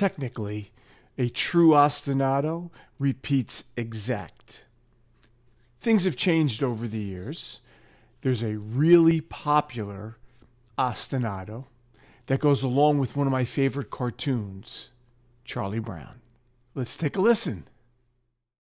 Technically, a true ostinato repeats exact. Things have changed over the years. There's a really popular ostinato that goes along with one of my favorite cartoons, Charlie Brown. Let's take a listen.